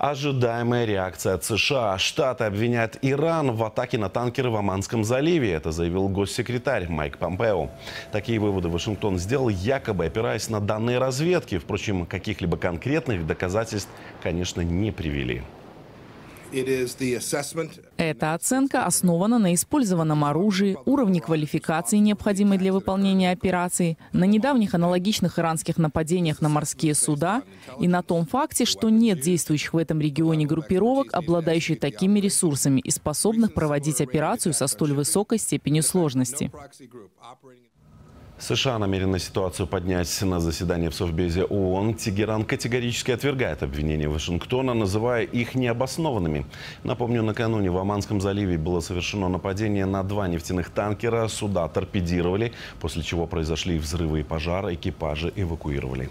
Ожидаемая реакция от США. Штаты обвиняют Иран в атаке на танкеры в Оманском заливе. Это заявил госсекретарь Майк Помпео. Такие выводы Вашингтон сделал, якобы опираясь на данные разведки. Впрочем, каких-либо конкретных доказательств, конечно, не привели. Эта оценка основана на использованном оружии, уровне квалификации, необходимой для выполнения операций, на недавних аналогичных иранских нападениях на морские суда и на том факте, что нет действующих в этом регионе группировок, обладающих такими ресурсами и способных проводить операцию со столь высокой степенью сложности. США намерены ситуацию поднять на заседании в Совбезе ООН. Тегеран категорически отвергает обвинения Вашингтона, называя их необоснованными. Напомню, накануне в Оманском заливе было совершено нападение на два нефтяных танкера. Суда торпедировали, после чего произошли взрывы и пожары. Экипажи эвакуировали.